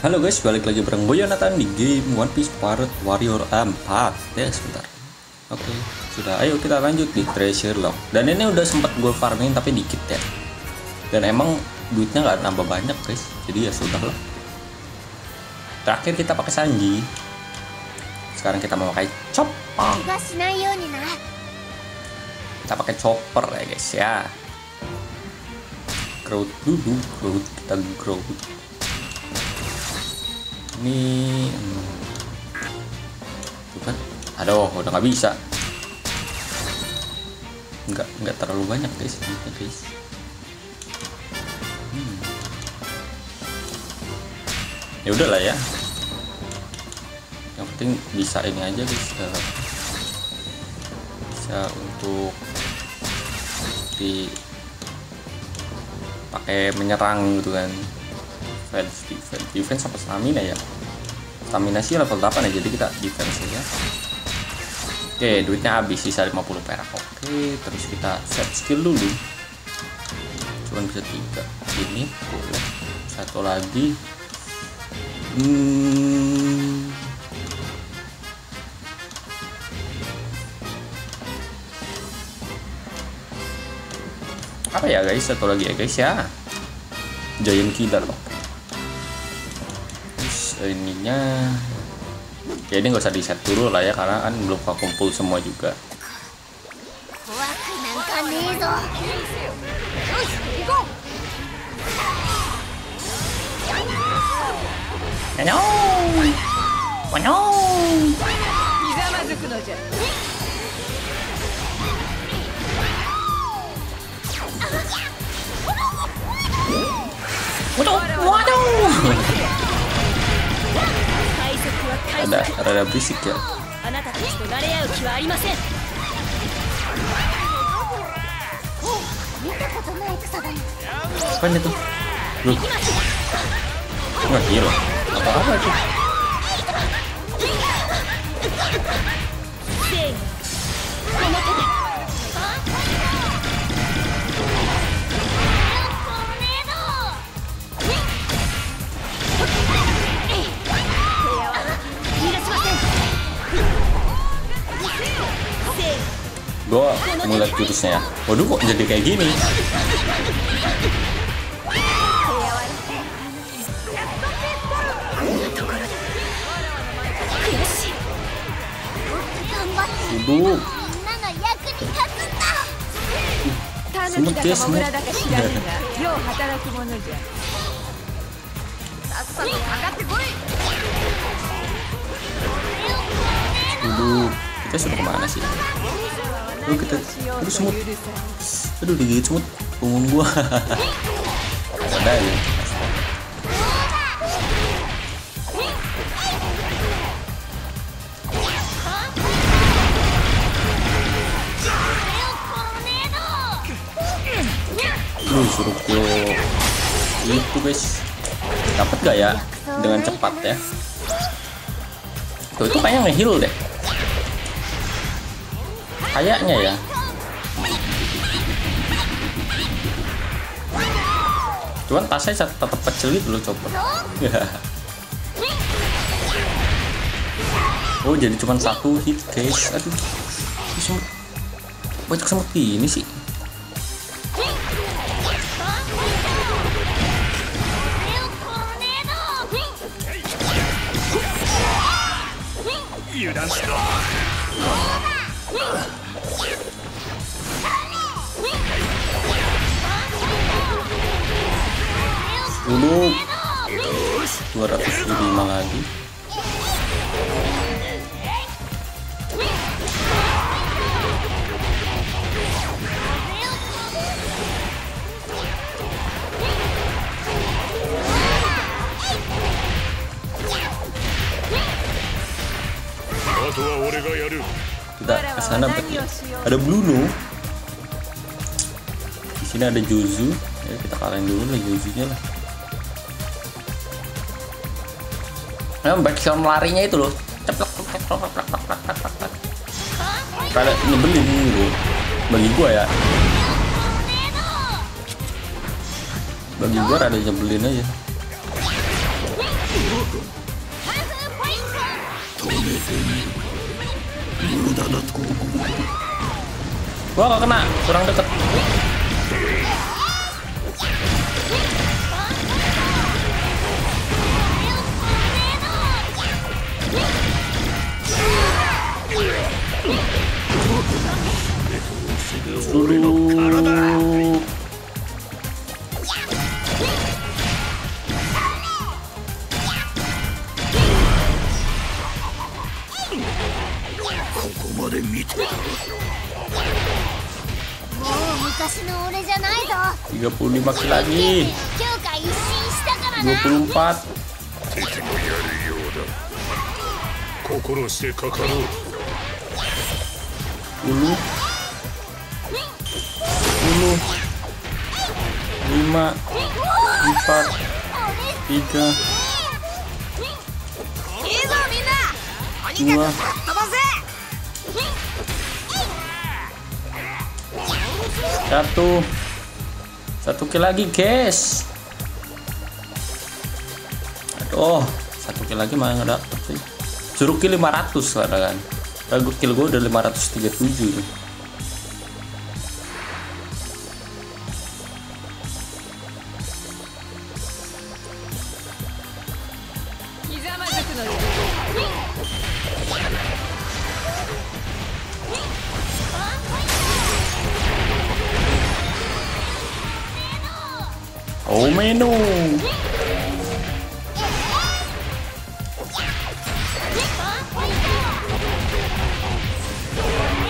Halo guys, balik lagi bareng Boy di game One Piece Pirate Warrior 4 Ya sebentar. Oke, sudah. Ayo kita lanjut di Treasure Lock. Dan ini udah sempat gue farming tapi dikit ya. Dan emang duitnya nggak nambah banyak guys. Jadi ya sudah lah terakhir kita pakai sanji sekarang kita mau pakai chopper kita pakai chopper ya guys ya. Growth dulu growth kita grow. ini hmm. bukan. Kan aduh oh, udah nggak bisa. Nggak nggak terlalu banyak guys guys. Hmm ya udahlah ya. Yang penting bisa ini aja guys. Eh, bisa untuk di pakai menyerang gitu kan. Defense defense. Defense apa stamina ya? Stamina sih level 8 ya jadi kita defense ya oke duitnya habis sisa 50 perak. Oke terus kita set skill dulu. Cuman bisa tiga. Ini satu lagi hmm. apa ya guys? Satu lagi ya guys ya. Giant killer oke ininya ya ini nggak usah di set dulu lah ya karena kan belum kumpul semua juga なののざまずくのじゃ。あらあららビシあなたたちとれ合う気はありませんこねと行きますんせー Gua mau lihat jurusnya ya. Waduh kok jadi kayak gini? Waduh, みんなの役に立つんだタヌスモキだかモグラだか知らぬがよう働くものじゃさっさとかかってこい waduh. Kita sudah kemana sih? Aduh, kita, aduh semut, aduh digigit semut punggung gua. Ada ya. Aduh, suruh gua itu guys. Dapat gak ya dengan cepat ya? Tuh itu kayaknya ngeheal deh. Kayaknya ya. Cuman tasnya tetap kecil gitu loh coba. oh jadi cuman satu hit guys. Aduh. Ini semut. Banyak semut gini sih. Dulu 205 lagi. Kita ke sana. Ada Bruno. Di sini ada Juzu. Ya, kita kalahin dulu lah Juzunya lah. Nah, backsound larinya itu loh. Ceplok, ceplok, ceplok, ceplok, ceplok. Rada nyebelin gitu. Bagi gua ya. Bagi gua rada nyebelin aja. ハー menurutku Gua gak kena, kurang deket. Dulu. もう昔の俺じゃないぞ。35 kill lagi. 強化一新したからな。24. 敵もやるようだ。心してかかろう。10 10 5 4 3いいぞ satu. Satu kill lagi guys. Aduh satu kill lagi malah nggak dapet sih. Suruh kill 500 sekarang kan kill gue udah 537 nih. Oh menu レ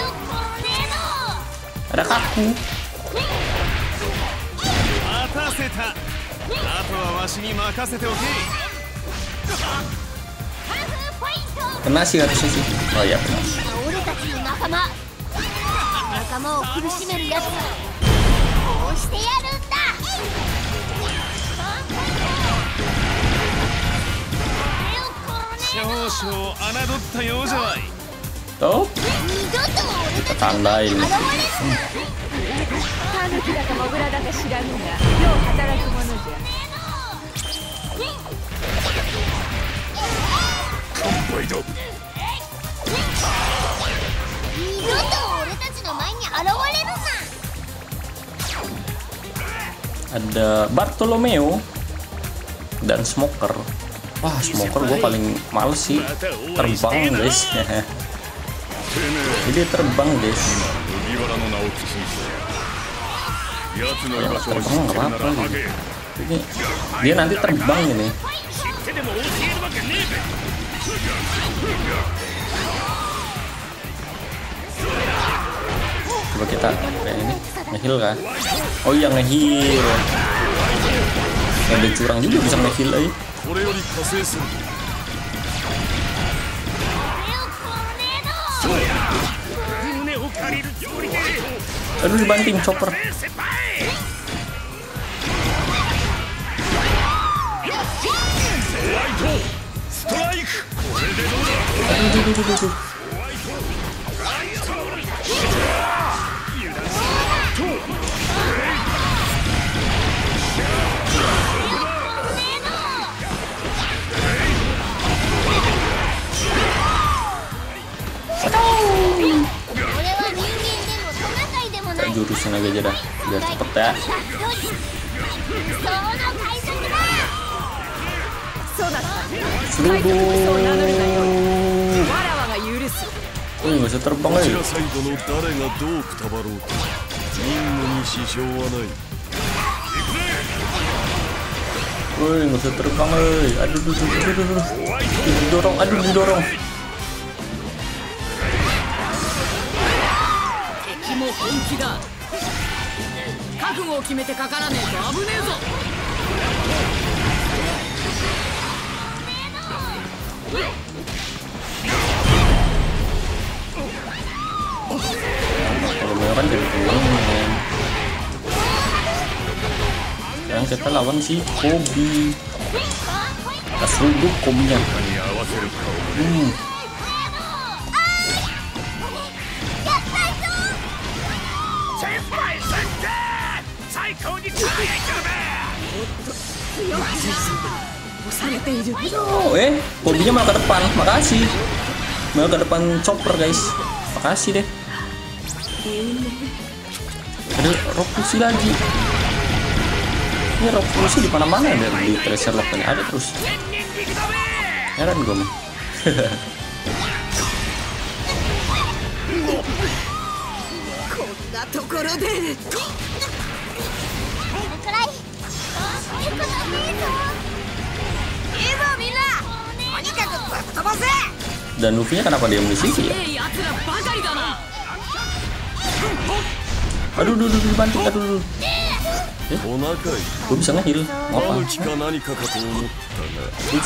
オコネ ada kaku 待たせた。あとはわしに任せておけ。ハーフポイント kena sih harusnya sih oh ya kena 俺たちの仲間。仲間を苦しめるやつこうしてやるんだ コネ少々侮ったようじゃわい tuh 二度と俺たち tetandain 現れるタヌキだかモグラだか知らぬがよう働くものじゃ乾杯だ二度と俺たちの前に現れるな ada Bartolomeo dan Smoker Wah, smoker gue paling males sih terbang, guys. Jadi terbang, guys. Ya, terbang nggak apa-apa. Gitu. Ini dia nanti terbang ini. Coba kita kayak ini ngehil kah? Oh iya ngehil. Ada curang juga bisa ngehil aja. これより加勢する Aduh dibanting chopper. Aduh, aduh, aduh, aduh. aduh. lagi aja dah biar cepet ya Seluruh Wih gak bisa terbang lagi Wih gak bisa terbang lagi Aduh aduh aduh aduh aduh Didorong aduh didorong も本気だ覚悟を決めてかからねえと危ねえぞ Kalau merah kan jadi turun Sekarang kita lawan si Kobi Kita seruduk Kobinya Hmm. Oh, eh, hobinya malah ke depan. Makasih. Malah ke depan chopper, guys. Makasih deh. Ada rock fusi lagi. Ini rock fusi di mana-mana ada di treasure lock ini. Ada terus. Heran gue mah. Dan Luffy-nya kenapa dia di sini ya? Aduh, aduh, aduh, dibanting, aduh, aduh. Eh, gue bisa ngehil. Apa? Gue bisa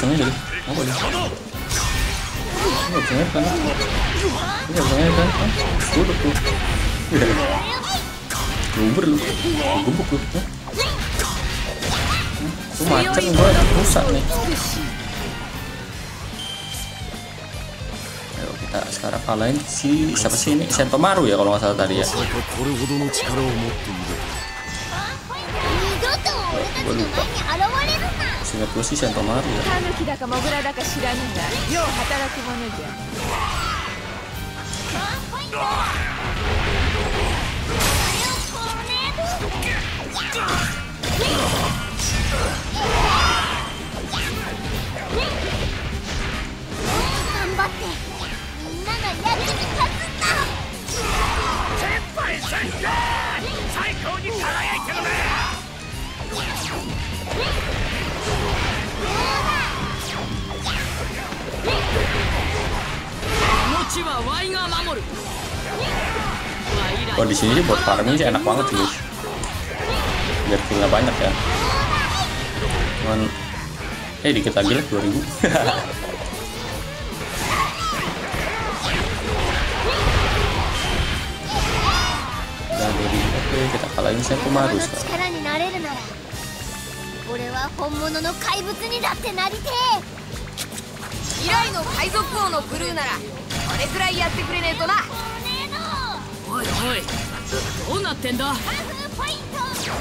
ngehil. Apa dia? Gue bisa ngehil kan? Gue bisa ngehil kan? Gue udah tuh. Udah. Lu. Gebuk lu. Tuh macet gue rusak nih. Kita sekarang kalahin si siapa sih ini? Sentomaru ya kalau nggak salah tadi ya. Gue lupa Singkat gue sih Sentomaru ya. Yo, Oh di sini sih buat farming sih enak banget sih. Biar killnya banyak ya. Cuman eh dikit lagi lah 2000. Dan 2000 oke kita kalahin Sentomaru の sekarang. 力になれるなら俺は本物の怪物にだってなりて未来の海賊王のクルーならこ れくらいやってくれねえとなおいおいどうなってんだ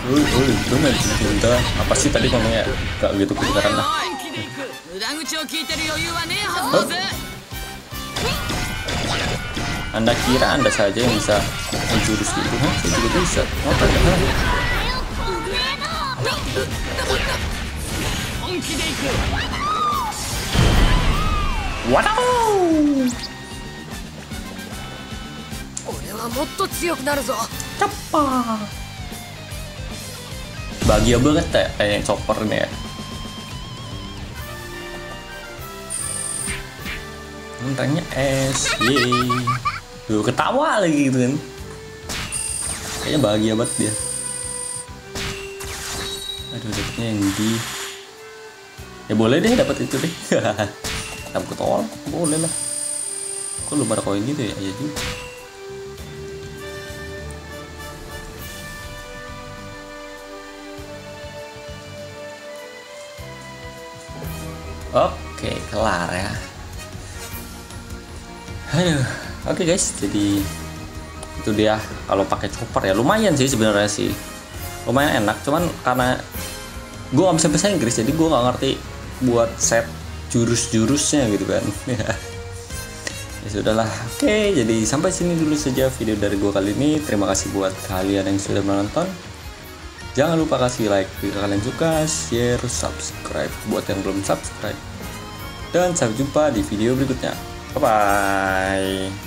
Woi, woi, lu main cinta. Apa sih tadi ngomongnya? Gak gitu kedengaran lah. 本気で行く無駄口を聞いてる余裕はねえはずだぜ Anda kira Anda saja yang bisa menjurus gitu? Hah? Saya juga bisa. Mau tanya? Hah? 本気で行く Waduh! 俺はもっと強くなるぞ Bahagia banget ya kayak chopper nih ya. Mentangnya es, yeay. Tuh ketawa lagi gitu kan. Kayaknya bahagia banget dia. Aduh dapetnya yang di Ya boleh deh dapat itu deh. Dapat ketolak, boleh lah. Kok lu pada koin gitu ya? Ya juga. Oke, kelar ya. Aduh, oke guys, jadi itu dia. Kalau pakai chopper ya lumayan sih sebenarnya sih. Lumayan enak cuman karena gue nggak bisa bahasa Inggris jadi gue nggak ngerti buat set jurus-jurusnya gitu kan. Ya. Sudahlah oke jadi sampai sini dulu saja video dari gue kali ini. Terima kasih buat kalian yang sudah menonton jangan lupa kasih like jika kalian suka share subscribe buat yang belum subscribe. Dan sampai jumpa di video berikutnya. Bye bye